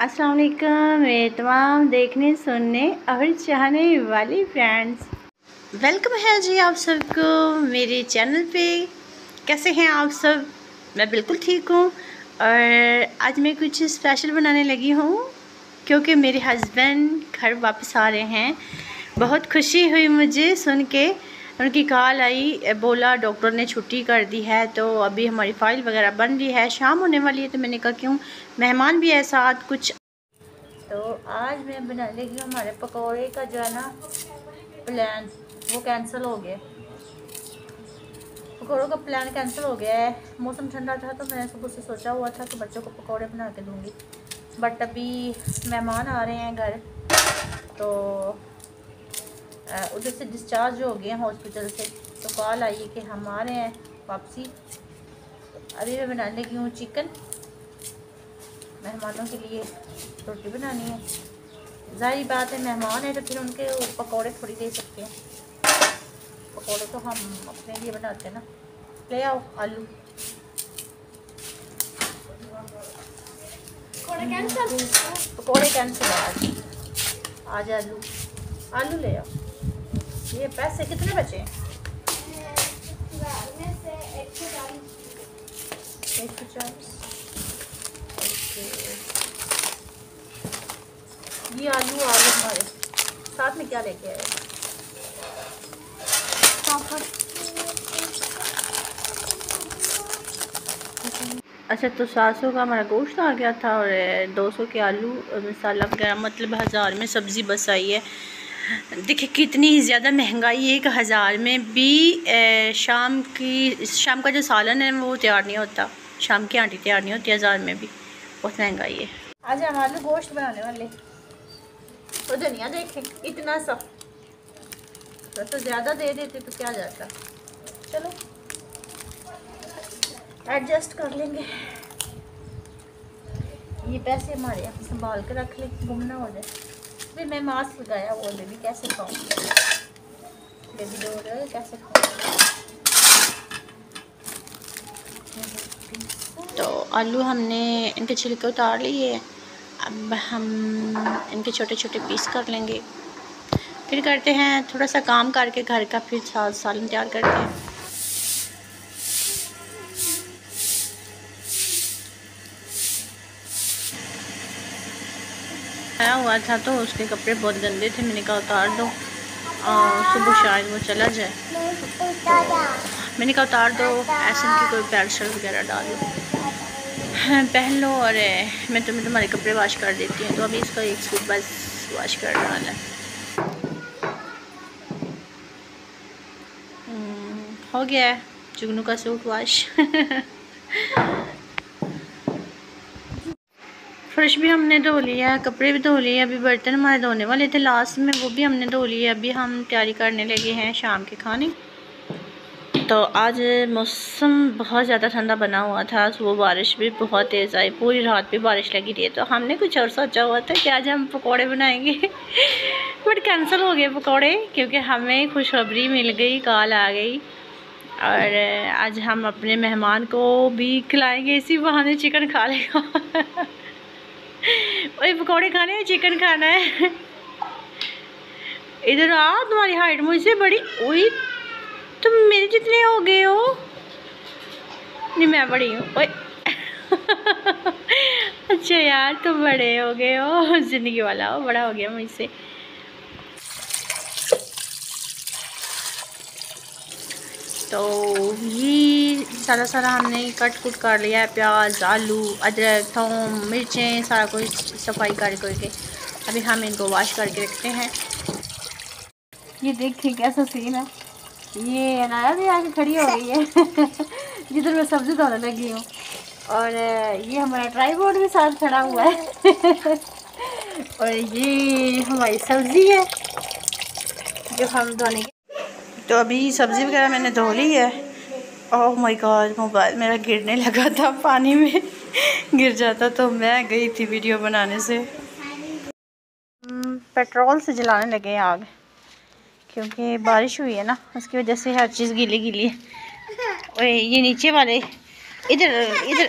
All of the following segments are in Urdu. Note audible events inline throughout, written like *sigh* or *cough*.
السلام علیکم، میرے تمام دیکھنے، سننے اور چاہنے والی فرینڈز ویلکم ہے جی آپ سب کو میرے چینل پہ. کیسے ہیں آپ سب؟ میں بالکل ٹھیک ہوں اور آج میں کچھ اسپیشل بنانے لگی ہوں کیونکہ میرے ہسبینڈ گھر واپس آ رہے ہیں۔ بہت خوشی ہوئی مجھے سن کے ان کی کال آئی بولا ڈاکٹر نے چھٹی کر دی ہے، تو ابھی ہماری فائل وغیرہ بن رہی ہے، شام ہونے والی ہے تو میں نے کہا کیوں؟ مہمان بھی ہے ساتھ، کچھ۔ تو آج میں بنا لے گی ہمارے پکوڑے کا جو ہے نا پلان، وہ کینسل ہو گیا۔ پکوڑوں کا پلان کینسل ہو گیا ہے۔ موسم ٹھنڈا تھا تو میں نے صبح سے سوچا ہوا تھا کہ بچوں کو پکوڑے بنا کے دوں گی۔ بٹ ابھی مہمان آ رہے ہیں گھر، تو ادھر سے ڈسچارج ہو گئے ہیں ہاسپٹل سے۔ تو کال آئی کہ ہم آ رہے ہیں واپسی۔ ابھی میں بنا لگی ہوں چکن مہمانوں کے لیے روٹی بنانی ہے۔ ظاہری بات ہے مہمان ہے تو پھر ان کے پکوڑے تھوڑی دے سکتے ہیں۔ پکوڑے تو ہم اپنے لیے بناتے ہیں نا۔ لے آؤ آلو۔ پکوڑے کینسل آج۔ آج آلو۔ آلو لے آؤ۔ یہ پیسے کتنے بچے ہیں؟ ایک سو چالیس یہ آلو آلو ہمارے ساتھ میں کیا لے کے آئے؟ اچھا تو سات سو کا ہمارا گوشت آ گیا تھا اور دو سو کے آلو، مسالہ وغیرہ مطلب ہزار میں سبزی بس آئی ہے۔ دیکھیں کتنی زیادہ مہنگائی ایک ہزار میں بھی شام کی، شام کا جو سالن ہے وہ تیار نہیں ہوتا۔ شام کی آنٹی تیار نہیں ہوتی ہزار میں بھی۔ بہت مہنگائی ہے۔ آج ہم آلو گوشت بنانے والے۔ تو دنیا دیکھیں، اتنا سا۔ تو زیادہ دے دیتے تو کیا جاتا۔ چلو۔ ایڈجسٹ کر لیں گے۔ یہ پیسے ہمارے یہاں سنبھال کے رکھ لیں گمنا ہو جائے۔ پھر میں ماسک لگایا وہ بیبی کیسے کھاؤں بیبی ڈو رہے کیسے کھاؤں تو آلو ہم نے ان کے چھلکے اتار لیے. اب ہم ان کے چھوٹے چھوٹے پیس کر لیں گے. پھر کرتے ہیں تھوڑا سا کام کر کے گھر کا پھر سال سالن تیار کرتے ہیں. ہوا تھا تو اس کے کپڑے بہت گندے تھے۔ میں نے کہا، اتار دو۔ صبح شاید وہ چلا جائے۔ میں نے کہا، اتار دو۔ ایسے ان کی کوئی پیر شرٹ وغیرہ ڈالو۔ پہن لو اور میں تمہیں تمہارے کپڑے واش کر دیتی ہوں۔ تو ابھی اس کا ایک سوٹ بس واش کر ڈالا۔ ہو گیا۔ ہے چگنو کا سوٹ واش *laughs* فرش بھی ہم نے دھو لیا کپڑے بھی دھو لیے ابھی برتن ہمارے دھونے والے تھے۔ لاسٹ میں وہ بھی ہم نے دھو لیے، ابھی ہم تیاری کرنے لگے ہیں شام کے کھانے۔ تو آج موسم بہت زیادہ ٹھنڈا بنا ہوا تھا وہ بارش بھی بہت تیز آئی، پوری رات بھی بارش لگی رہی ہے۔ تو ہم نے کچھ اور سوچا ہوا تھا کہ آج ہم پکوڑے بنائیں گے۔ بٹ کینسل ہو گئے پکوڑے، کیونکہ ہمیں خوشخبری مل گئی، کال آ گئی۔ اور آج ہم اپنے مہمان کو بھی کھلائیں گے، اسی بہانے چکن کھا لے گا اوے پکوڑے کھانے ہیں چکن کھانا ہے ادھر آ تمہاری ہائٹ مجھ سے بڑی اوئی تم میرے جتنے ہو گئے ہو نہیں میں بڑی ہوں اچھا یار تم بڑے ہو گئے ہو زندگی والا ہو بڑا ہو گیا مجھ سے تو یہ سارا سارا ہم نے کٹ کٹ کر لیا ہے، پیاز، آلو، ادرک، تھوم، مرچیں، سارا کچھ صفائی کر کر کے۔ ابھی ہم ان کو واش کر کے رکھتے ہیں۔ یہ دیکھیں کیسا سین ہے۔ یہ انایا بھی آ کے کھڑی ہو گئی ہے۔ *laughs* جدھر میں سبزی دھونے لگی ہوں۔ اور یہ ہمارا ٹرائی بورڈ بھی ساتھ کھڑا ہوا ہے۔ *laughs* اور یہ ہماری سبزی ہے۔ جو ہم دھونے کی تو ابھی سبزی وغیرہ میں نے دھو لی ہے۔ اوہ مائی گاڈ موبائل میرا گرنے لگا تھا، پانی میں گر جاتا تو میں گئی تھی ویڈیو بنانے سے۔ پیٹرول سے جلانے لگے آگ، کیونکہ بارش ہوئی ہے نا، اس کی وجہ سے ہر چیز گیلی گیلی ہے۔ یہ نیچے والے، ادھر ادھر۔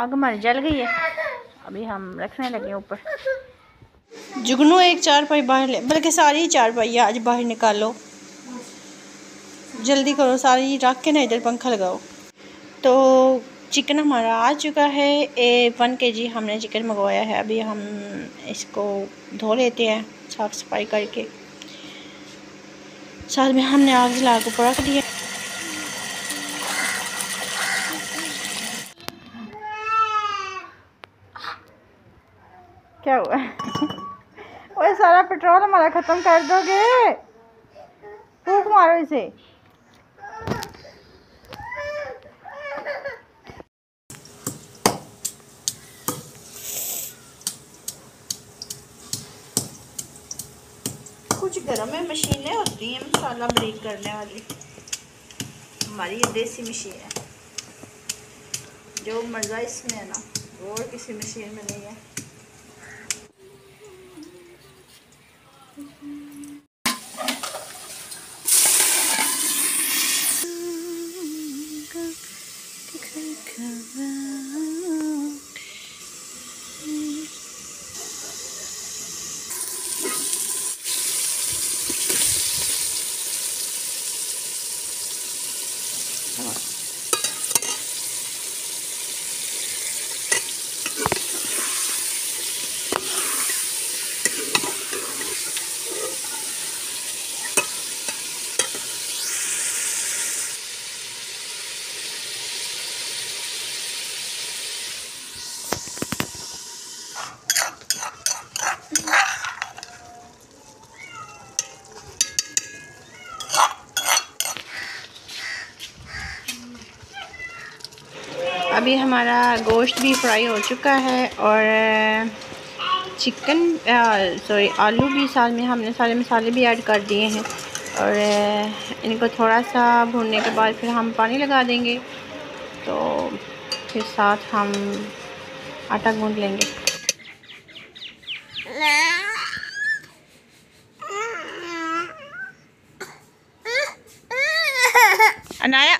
آگ ہماری جل گئی ہے۔ ابھی ہم رکھنے لگے اوپر۔ جگنو ایک چار پائی باہر لے، بلکہ ساری چار پائی آج باہر نکالو۔ جلدی کرو، ساری رکھ کے نا ادھر پنکھا لگاؤ۔ تو چکن ہمارا آ چکا ہے۔ اے ون کے جی ہم نے چکن منگوایا ہے۔ ابھی ہم اس کو دھو لیتے ہیں، صاف صفائی کر کے۔ ساتھ میں ہم نے آگ جلا کو پرکھ دیا۔ کیا ہوا وہ سارا پیٹرول ہمارا ختم کر دو گے۔ پھوک مارو اسے۔ کچھ گھروں میں مشینیں ہوتی ہیں مسالہ بریک کرنے والی۔ ہماری یہ دیسی مشین ہے۔ جو مرضہ اس میں ہے نا اور کسی مشین میں نہیں ہے۔ Come on. ابھی ہمارا گوشت بھی فرائی ہو چکا ہے اور چکن سوری، آلو بھی سال میں، ہم نے سارے مسالے بھی ایڈ کر دیے ہیں اور ان کو تھوڑا سا بھوننے کے بعد پھر ہم پانی لگا دیں گے تو پھر ساتھ ہم آٹا گوندھ لیں گے انایا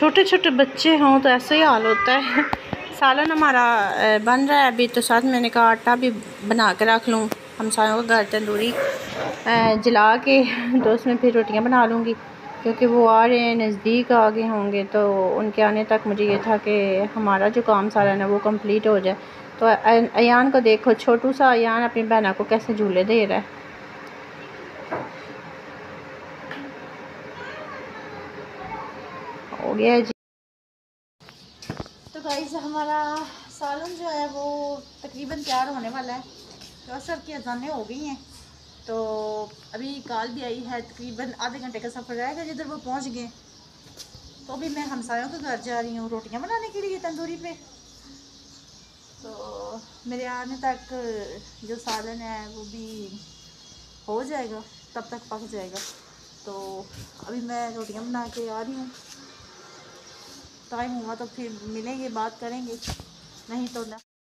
چھوٹے چھوٹے بچے ہوں تو ایسا ہی حال ہوتا ہے۔ سالن ہمارا بن رہا ہے ابھی، تو ساتھ میں نے کہا آٹا بھی بنا کے رکھ لوں۔ ہم ساروں کا گھر تندوری جلا کے تو اس میں پھر روٹیاں بنا لوں گی۔ کیونکہ وہ آ رہے ہیں، نزدیک آگے ہوں گے۔ تو ان کے آنے تک مجھے یہ تھا کہ ہمارا جو کام سارا ہے وہ کمپلیٹ ہو جائے۔ تو ایان کو دیکھو، چھوٹو سا ایان اپنی بہنوں کو کیسے جھولے دے رہا ہے۔ ہو گیا جی۔ تو گائز ہمارا سالن جو ہے وہ تقریباً تیار ہونے والا ہے۔ تو اثر کی اذانیں ہو گئی ہیں۔ تو ابھی کال بھی آئی ہے، تقریباً آدھے گھنٹے کا سفر رہے گا جدھر وہ پہنچ گئے۔ تو ابھی میں ہمسایوں کے گھر جا رہی ہوں روٹیاں بنانے کے لیے تندوری پہ۔ تو میرے آنے تک جو سالن ہے وہ بھی ہو جائے گا، تب تک پک جائے گا۔ تو ابھی میں روٹیاں بنا کے آ رہی ہوں۔ ٹائم ہوا تو پھر ملیں گے بات کریں گے۔ نہیں تو نہ۔